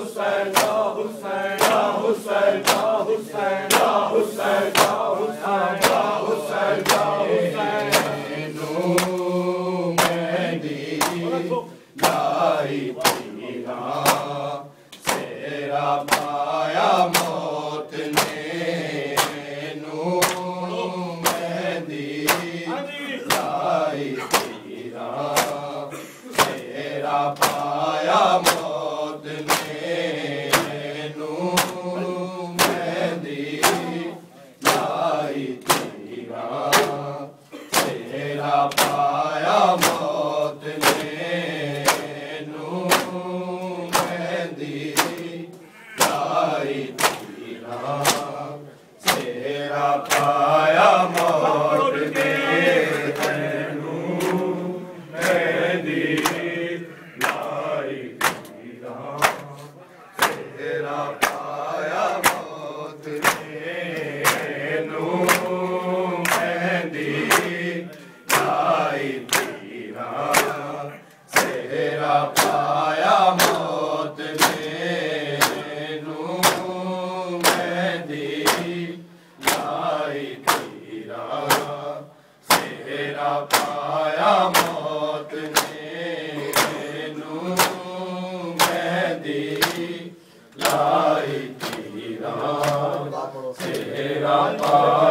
Hussein, Ya Hussein. 나 لائی تیرا تیرا را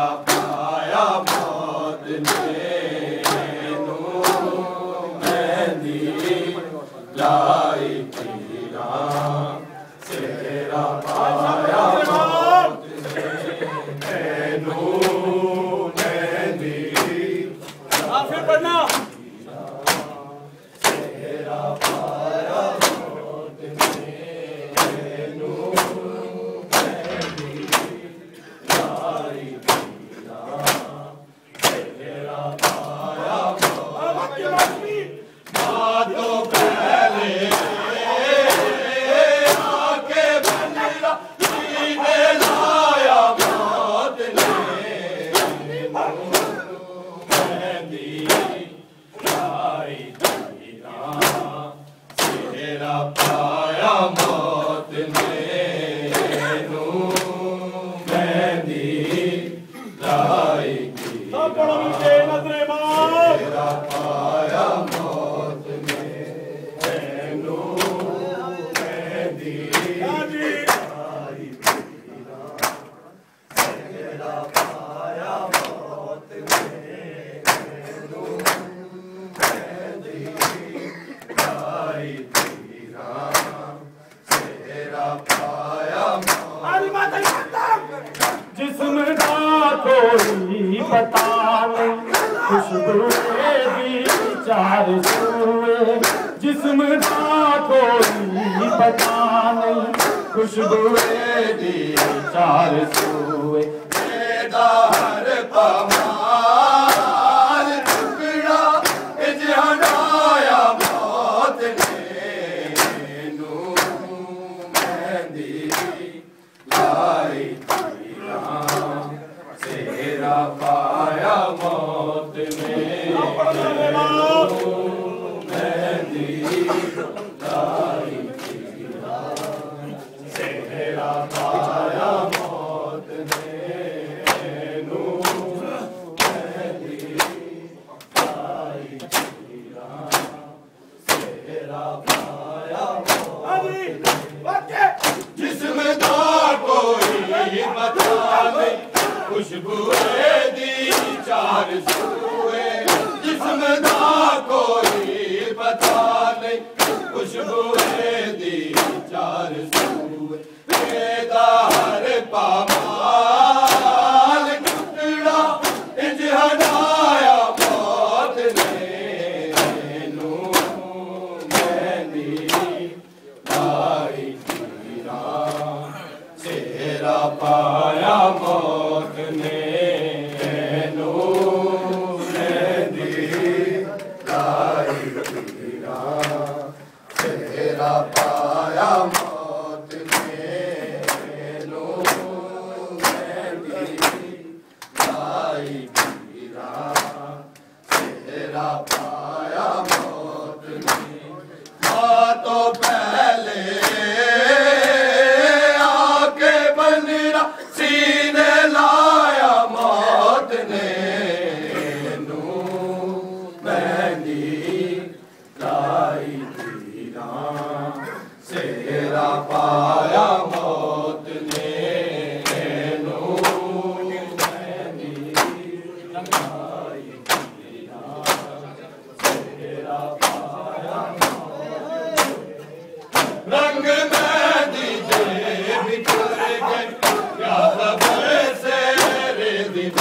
अपनाया मौत ने पताल ख़ुशबू चार ख़ुशबू न पाया मौत में चार सू जिस्म कोई पता न ख़ुशबू दीचारे तरे पापा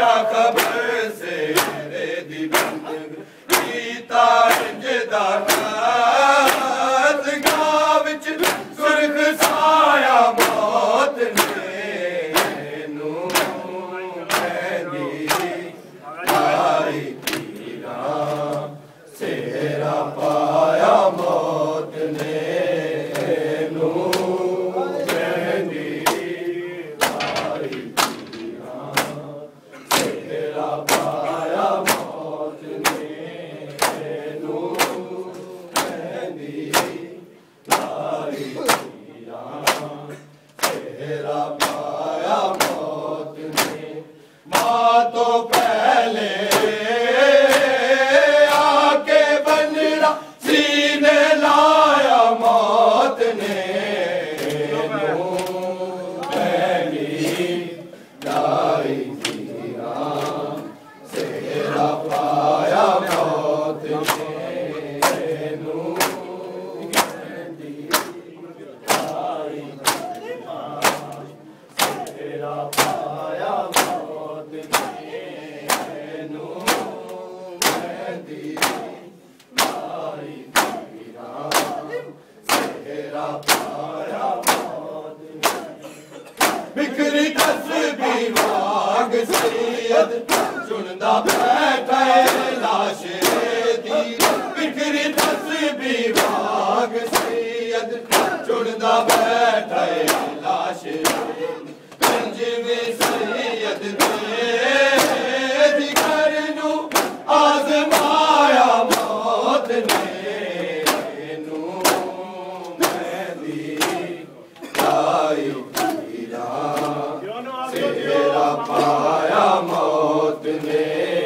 का खबर से Salve. ད�ས ད�ས ད�ས पाया मौत ने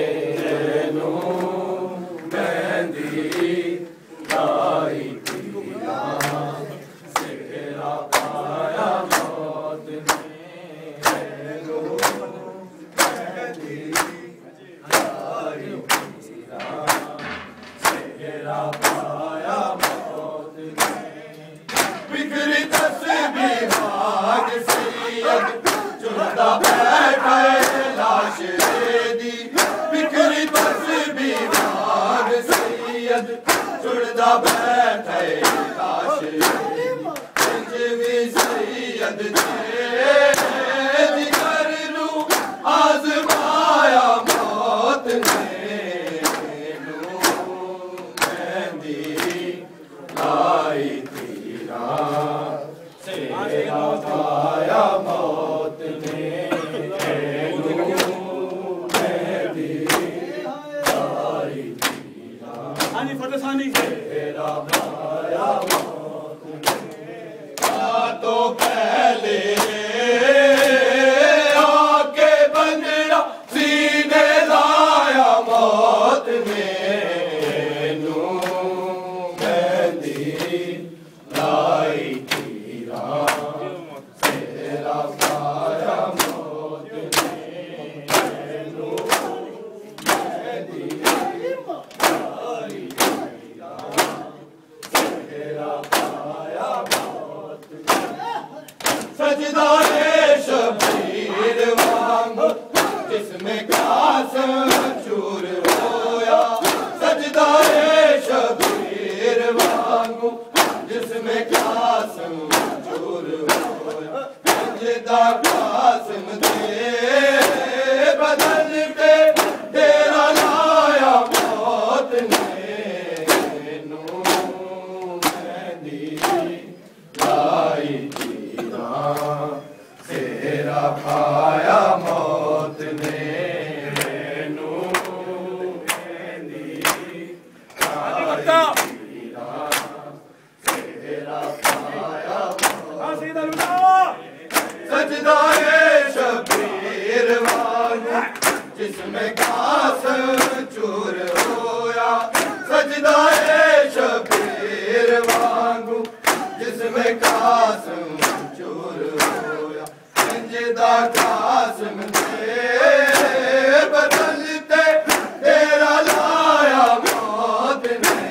جس میں خاص چور ہویا سجدہ شبیر وانگو جس میں خاص چور ہوا خاص میرے تیرا لایا محمد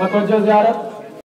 محمد